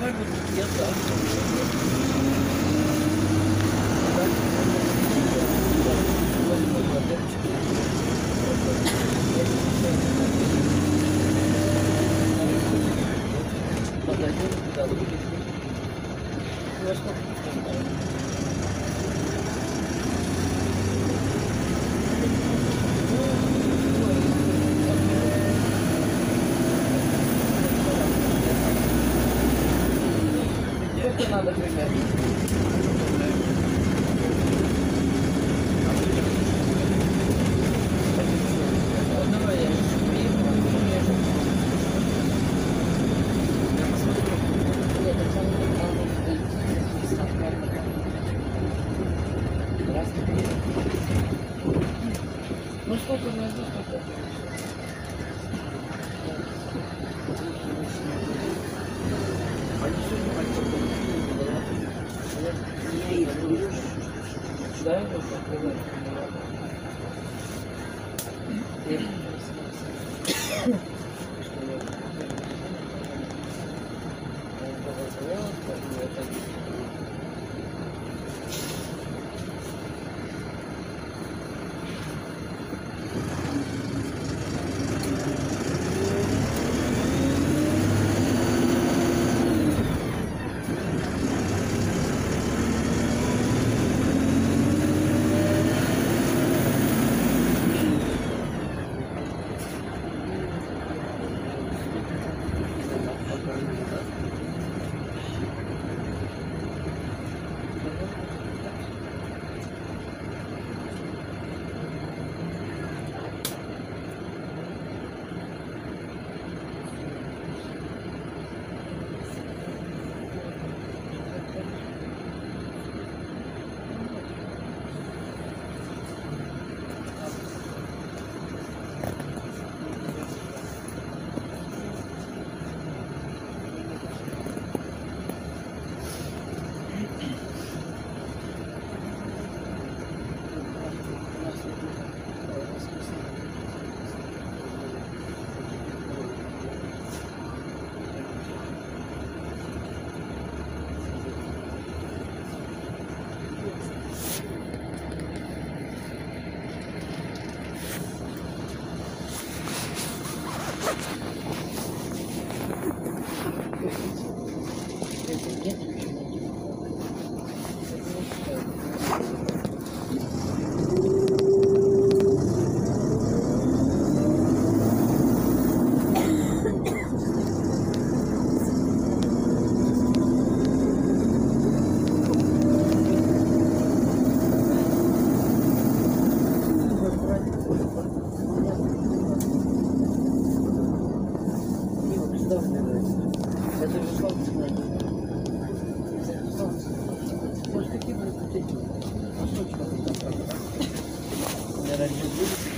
Давай вот я так. Подойдем туда, выйдем. Ну, надо Раз, Ну сколько у нас здесь? Они сегодня Да, вот да. Это же солнце. Это же солнце. Может, какие были пути? Кусочки. Наверное, будет.